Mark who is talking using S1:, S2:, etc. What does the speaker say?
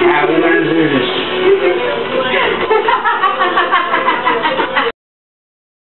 S1: yeah, we learned to do this.